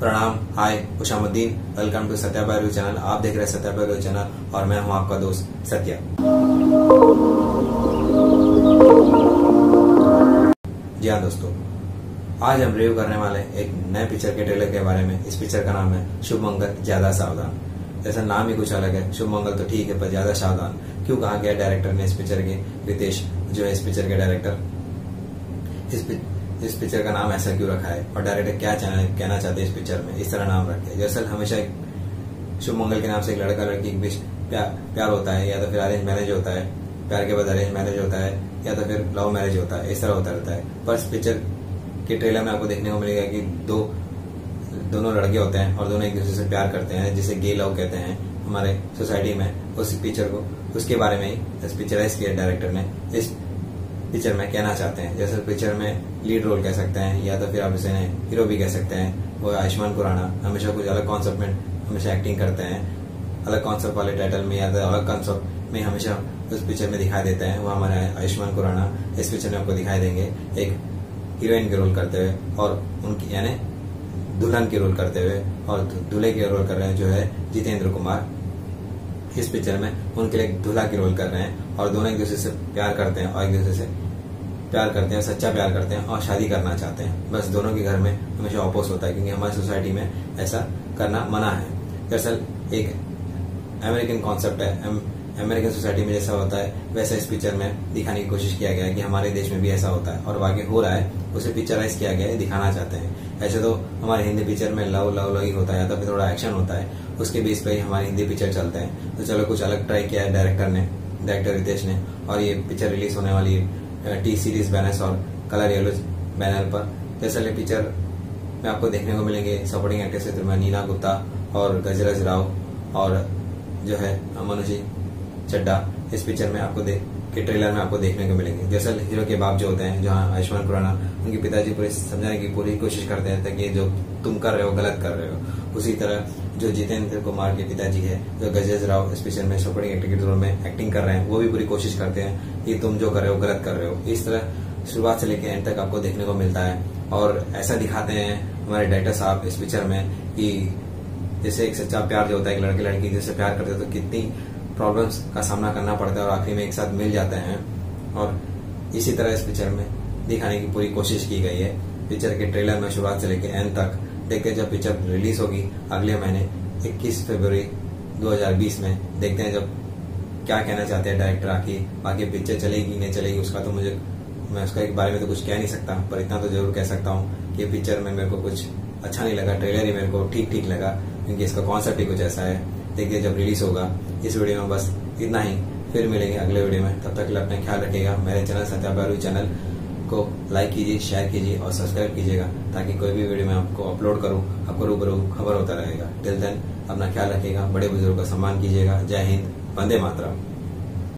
प्रणाम। Hi Khushamuddin welcome to Satya Bairu channel आप देख रहे हैं सत्या बैरू चैनल और मैं हूँ आपका दोस्त सत्या। जी हाँ दोस्तों, आज हम रिव्यू करने वाले एक नए पिक्चर के ट्रेलर के बारे में। इस पिक्चर का नाम है शुभ मंगल ज़्यादा सावधान। जैसा नाम ही कुछ अलग है शुभ मंगल तो ठीक है, पर ज़्यादा सावधान। क्यों कहा गया डायरेक्टर ने इस पिक्चर के? रितेश, जो है इस पिक्चर के डायरेक्टर इस इस पिक्चर का नाम ऐसा क्यों रखा है? और डायरेक्टर क्या कहना चाहते हैं इस पिक्चर में? इस तरह नाम रखे दरअसल हमेशा एक शुभ मंगल के नाम से एक लड़का लड़की के बीच प्यार, प्यार होता है या तो फिर अरेंज मैरिज होता है प्यार के बाद अरेंज मैरिज होता है या तो फिर लव मैरिज होता है इस तरह होता रहता है। पर इस पिक्चर के ट्रेलर में आपको देखने को मिलेगा कि दो दोनों लड़के होते हैं और दोनों एक दूसरे से प्यार करते हैं जिसे गे लव कहते हैं हमारे सोसाइटी में। उस पिक्चर को उसके बारे में ही पिक्चराइज किया डायरेक्टर ने। इस पिक्चर में कहना चाहते हैं। जैसे पिक्चर में लीड रोल कह सकते हैं, या तो फिर आप इसे हीरो भी कह सकते हैं। वो आयुष्मान खुराना, हमेशा कुछ अलग कॉन्सेप्ट में हमेशा एक्टिंग करते हैं। अलग कॉन्सेप्ट वाले टाइटल में या तो अलग कॉन्सेप्ट में हमेशा उस पिक्चर में दिखाई देते हैं। वो हमारे आयुष्मान खुराना। इस पिक्चर में आपको दिखाई देंगे एक हीरोइन के रोल करते हुए और उनकी, यानी दुल्हन के रोल करते हुए और दूल्हे के रोल कर रहे हैं जो है जितेंद्र कुमार। इस पिक्चर में उनके लिए दूल्हा की रोल कर रहे हैं और दोनों एक दूसरे से प्यार करते हैं और एक दूसरे से प्यार करते हैं, सच्चा प्यार करते हैं और शादी करना चाहते हैं। बस दोनों के घर में हमेशा अपोज होता है क्योंकि हमारी सोसाइटी में ऐसा करना मना है। दरअसल एक अमेरिकन कॉन्सेप्ट है। अमेरिकन सोसाइटी में जैसा होता है, वैसा इस पिक्चर में दिखाने की कोशिश किया गया है कि हमारे देश में भी ऐसा होता है और वाकई हो रहा है, उसे पिक्चराइज किया गया है, दिखाना चाहते हैं। ऐसे तो हमारे हिंदी पिक्चर में लव लव लव ही होता है या तो फिर थोड़ा एक्शन होता है, उसके बेस पर ही हमारे हिंदी पिक्चर चलते हैं। तो चलो कुछ अलग ट्राई किया है डायरेक्टर ने डायरेक्टर रितेश ने, और ये पिक्चर रिलीज़ होने वाली है टी सीरीज़ बैनर्स और कलर येलो बैनर पर। जैसे ये पिक्चर में आपको देखने को मिलेंगे सपोर्टिंग एक्ट्रेस में नीना गुप्ता और गजराज राव और जो है मनुजी चड्डा इस पिक्चर में आपको देख, के ट्रेलर में आपको देखने को मिलेंगे। दरअसल हीरो के बाप जो होते हैं जहाँ आयुष्मान खुराना, उनके पिताजी पूरी समझाने की पूरी कोशिश करते हैं ताकि जो तुम कर रहे हो, गलत कर रहे हो। उसी तरह जो जितेंद्र कुमार के पिताजी है, जो गजेज राव इस पिक्चर में एक्टर के रोल में एक्टिंग कर रहे हैं, वो भी पूरी कोशिश करते हैं कि तुम जो कर रहे हो, गलत कर रहे हो। इस तरह शुरुआत से लेकर एंड तक आपको देखने को मिलता है और ऐसा दिखाते हैं हमारे डायरेक्टर साहब इस पिक्चर में कि जैसे एक सच्चा प्यार जो होता है, एक लड़के लड़की जैसे प्यार करते हैं तो कितनी प्रॉब्लम्स का सामना करना पड़ता है और आखिरी में एक साथ मिल जाते हैं। और इसी तरह इस पिक्चर में दिखाने की पूरी कोशिश की गई है। पिक्चर के ट्रेलर में शुरुआत से लेकर एंड तक। देखते हैं जब पिक्चर रिलीज़ होगी अगले महीने 21 फरवरी 2020 में। देखते हैं जब क्या कहना चाहते हैं डायरेक्टर आखिर, बाकी पिक्चर चलेगी नहीं चलेगी, उसका तो मुझे, मैं उसका एक बारे में तो कुछ कह नहीं सकता, पर इतना तो ज़रूर कह सकता हूँ कि पिक्चर में मेरे को कुछ अच्छा नहीं लगा ट्रेलर ही मेरे को ठीक ठीक लगा, क्योंकि इसका कॉन्सेप्ट ही कुछ ऐसा है। देखिए जब रिलीज़ होगा, इस वीडियो में बस इतना ही। फिर मिलेंगे अगले वीडियो में। तब तक अपना ख्याल रखेगा मेरे चैनल सत्या चैनल को लाइक कीजिए शेयर कीजिए और सब्सक्राइब कीजिएगा, ताकि कोई भी वीडियो मैं आपको अपलोड करूँ, आपको रूबरू खबर होता रहेगा। टिल देन अपना ख्याल रखेगा बड़े बुज़ुर्ग का सम्मान कीजिएगा। जय हिंद। वंदे मातरम।